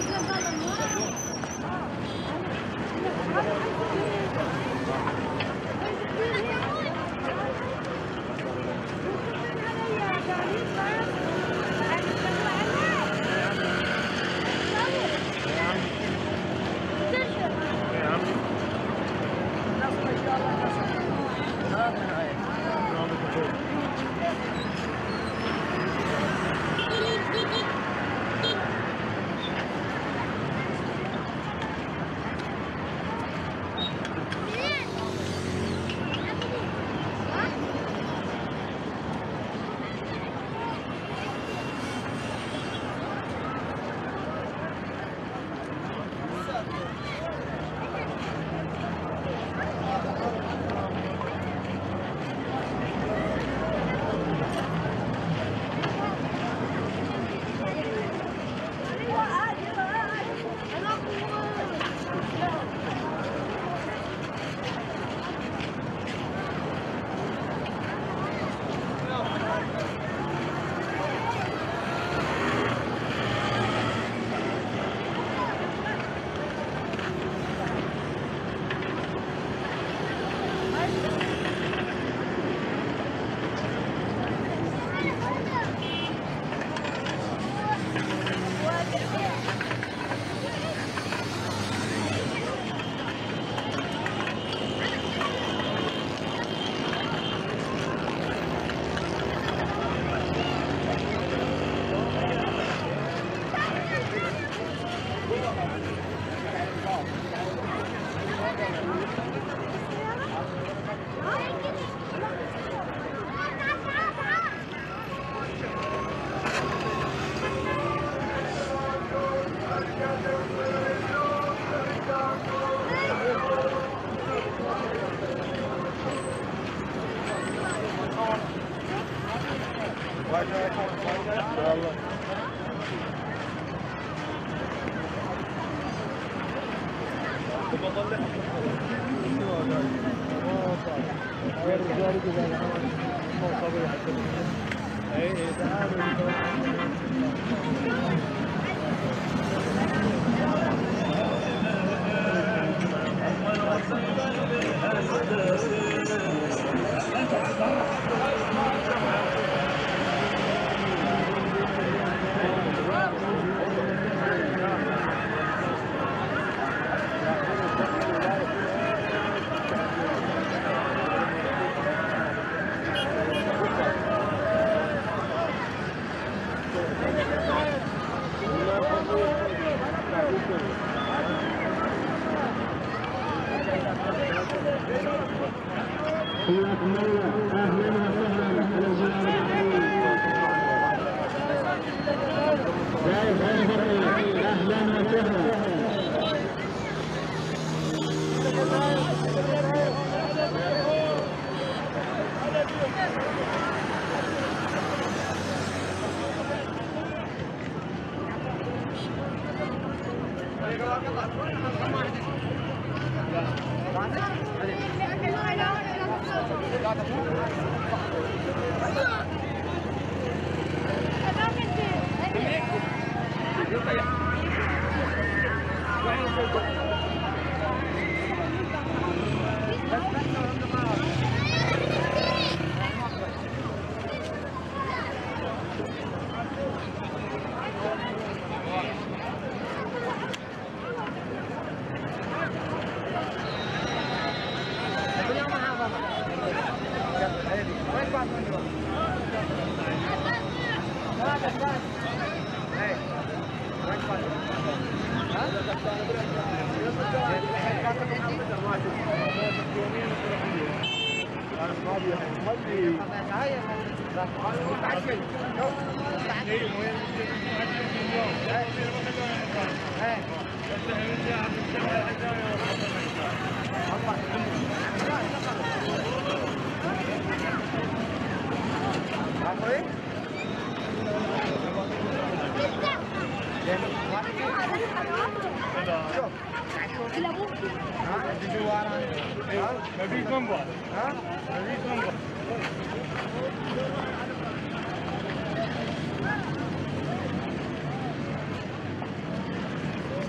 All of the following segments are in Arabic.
Thank you.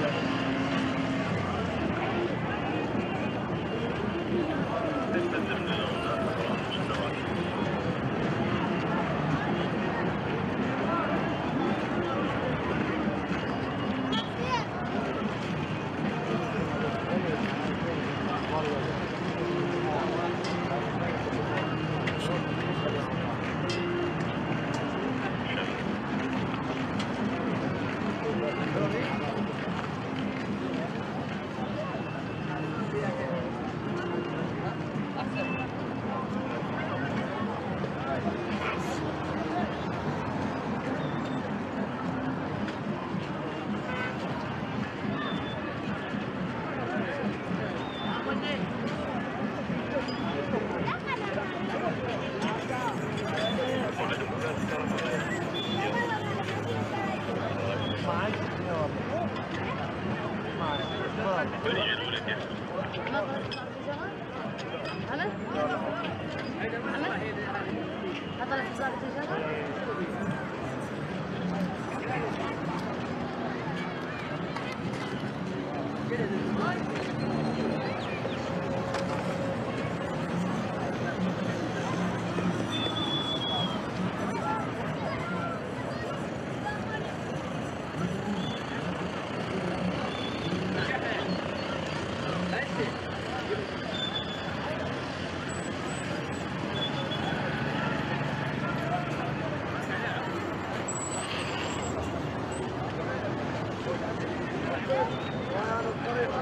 Thank you.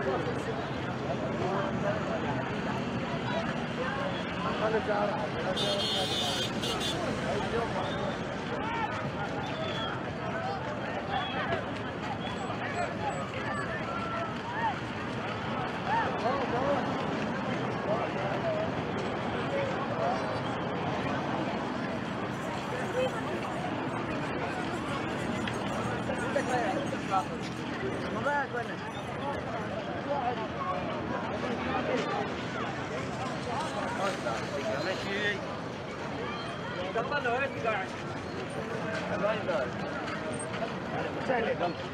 Thank you. ويا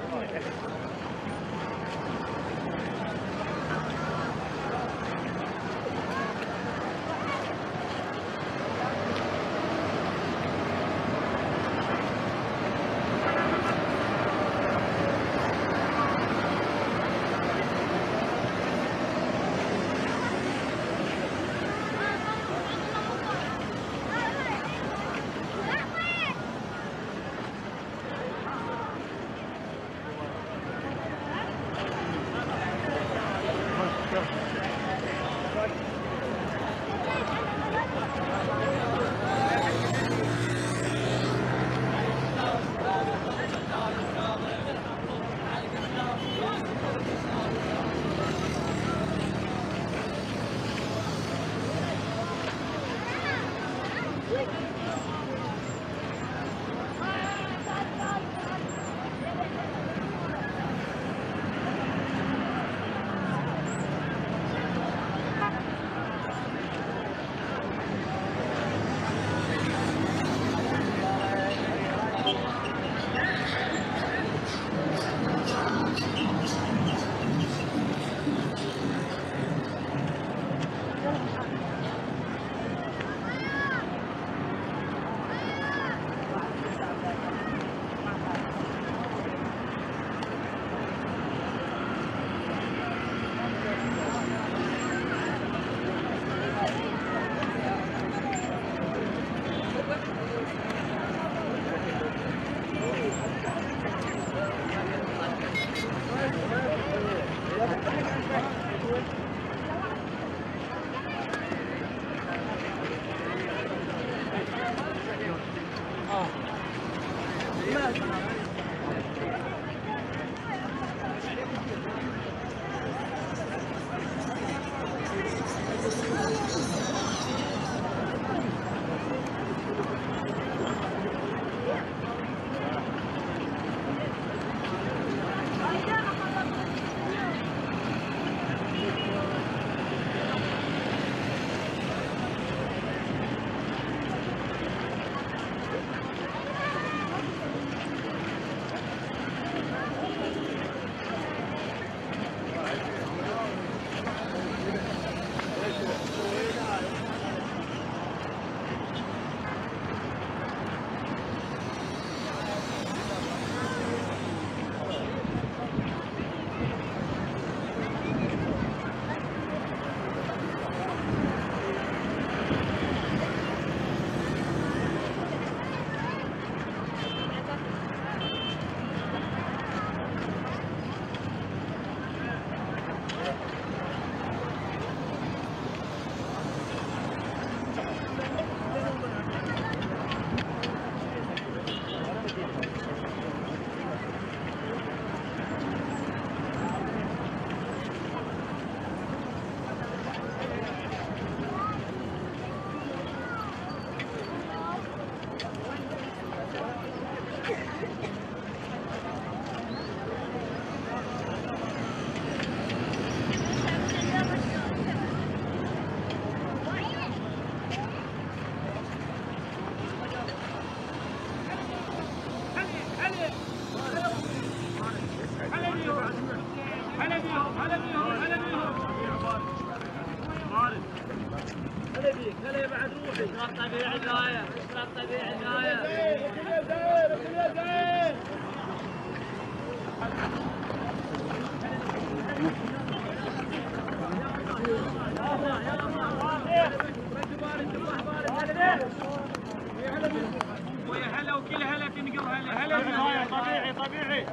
طبيعي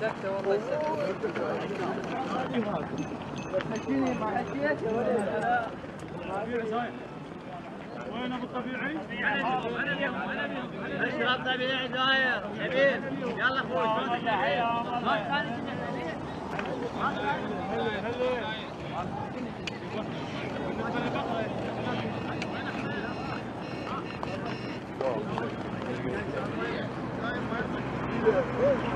سكتة والله سكتة وين ابو الطبيعي؟ اشرب طبيعي زاير. حبيب يلا أخوي شلونك يا حبيب؟ Yeah.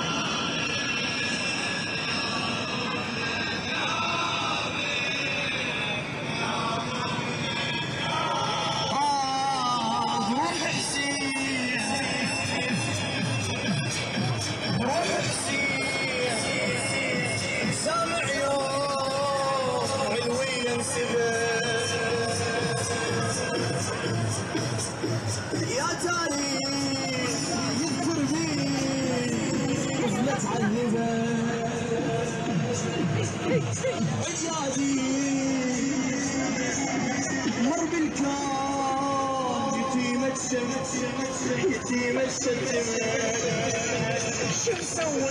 شمت يتيمة شمت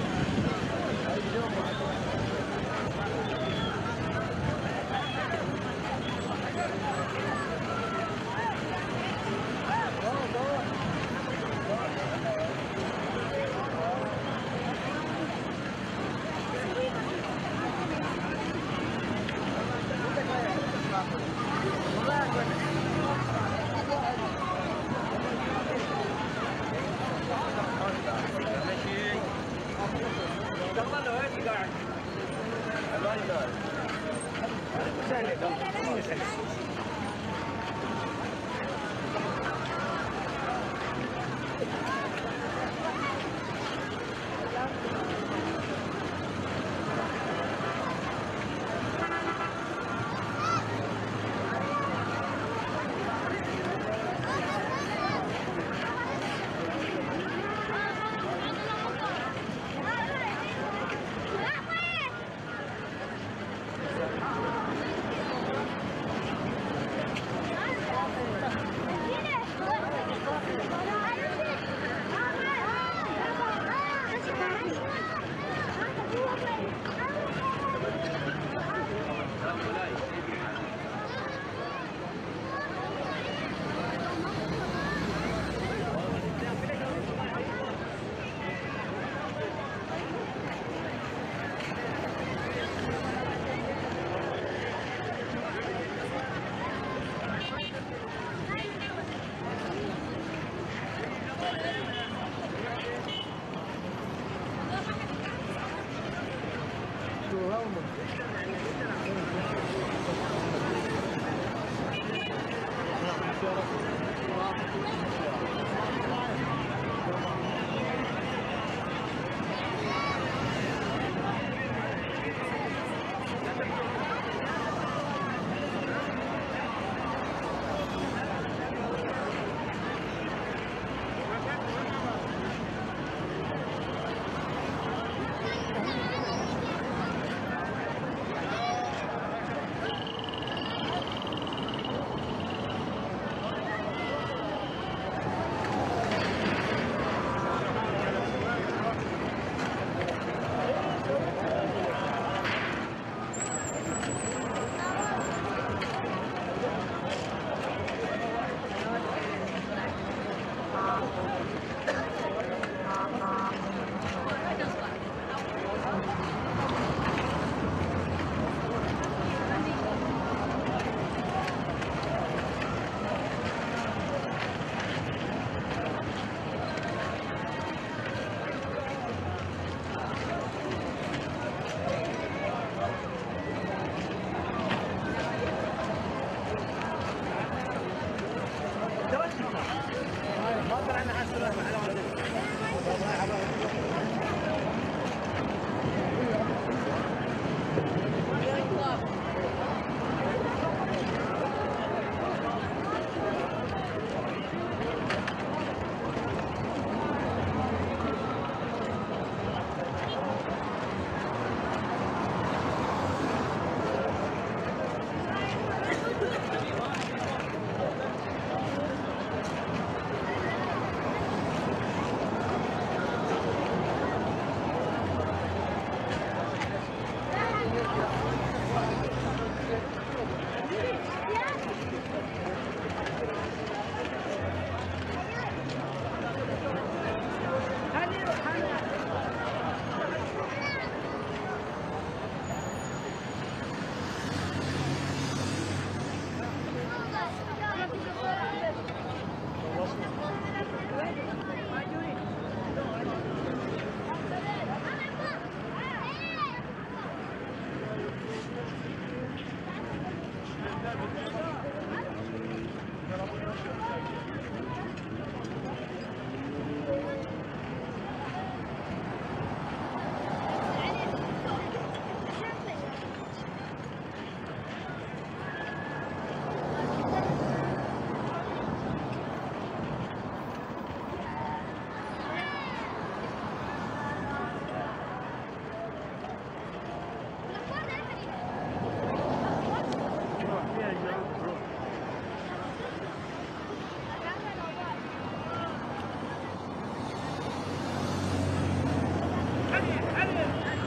علي علي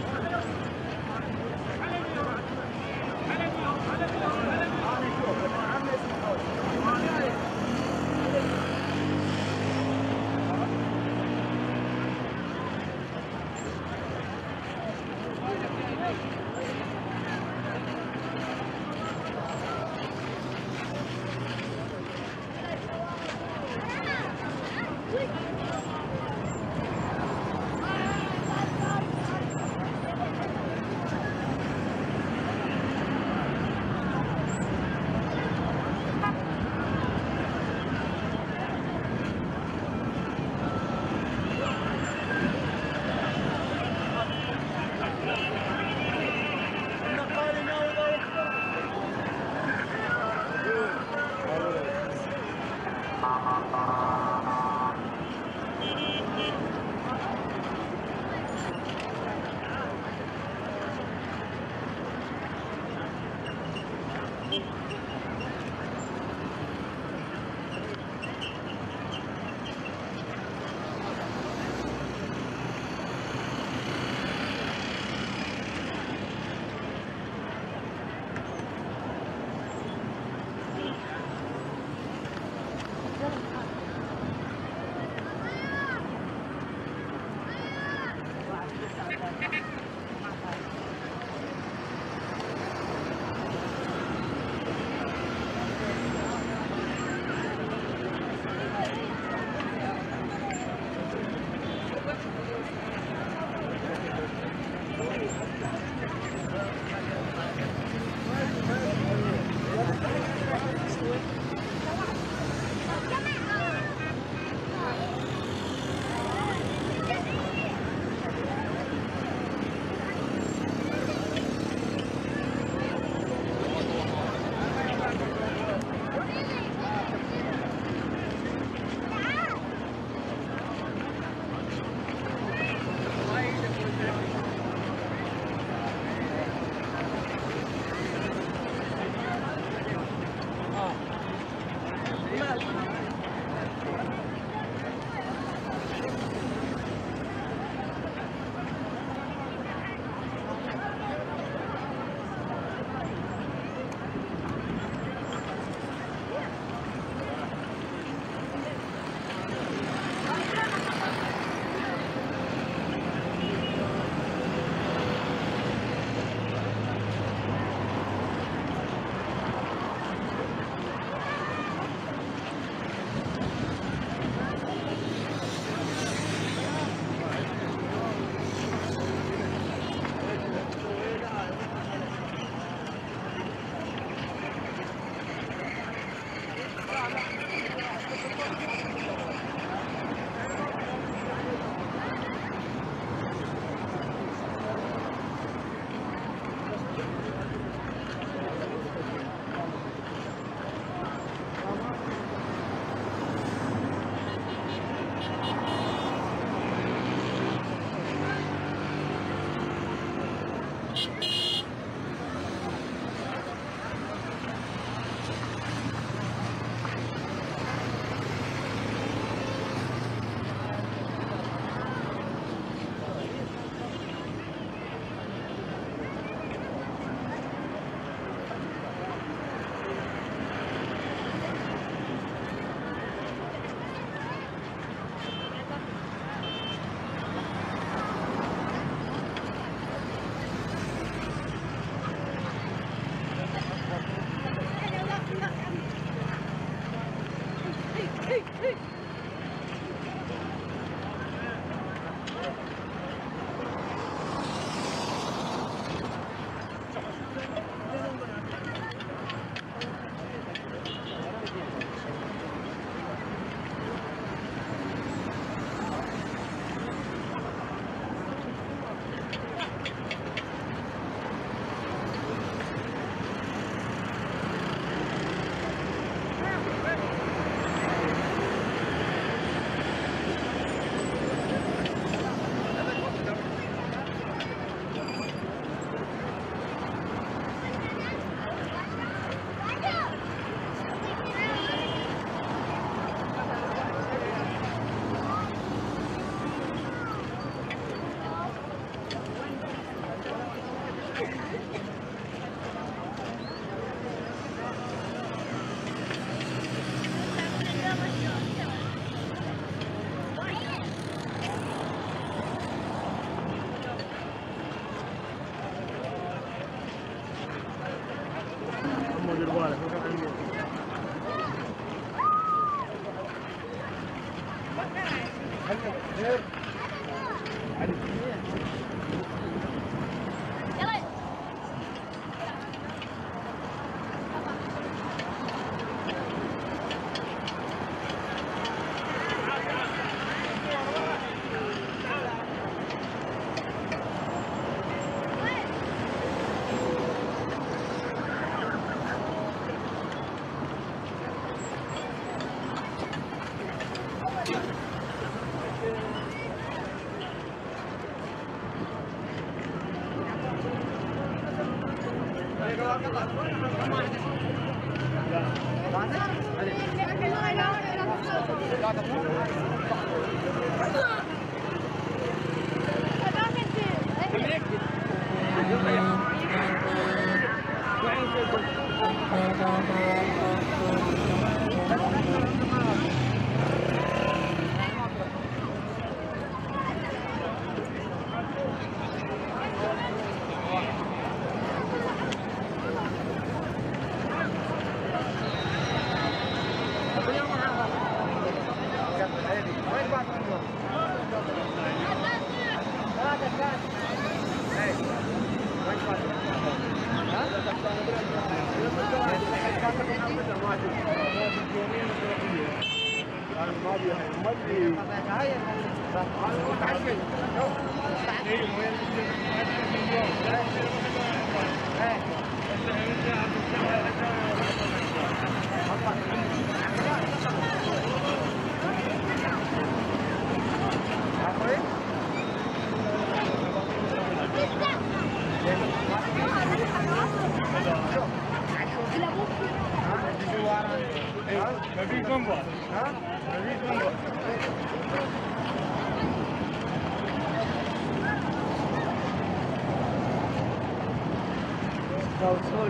哎。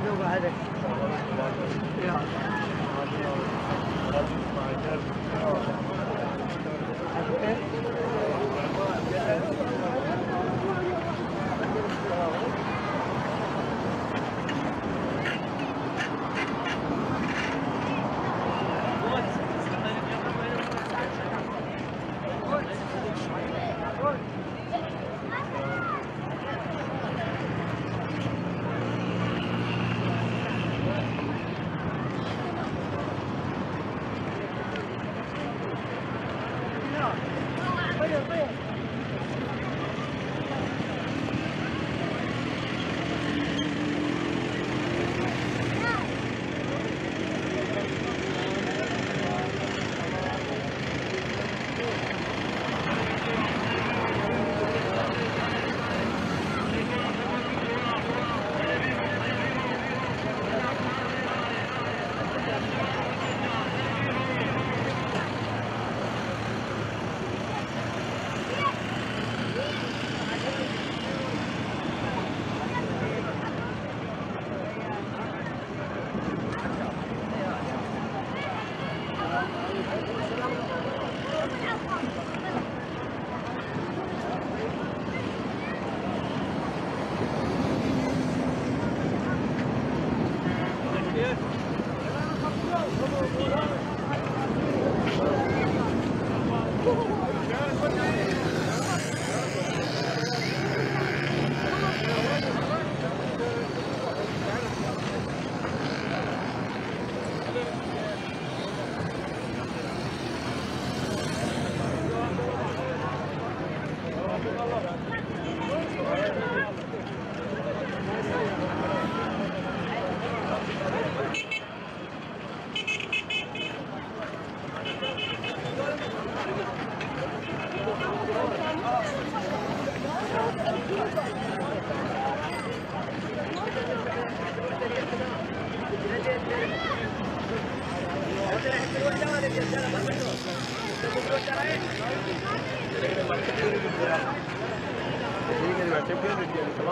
जो है।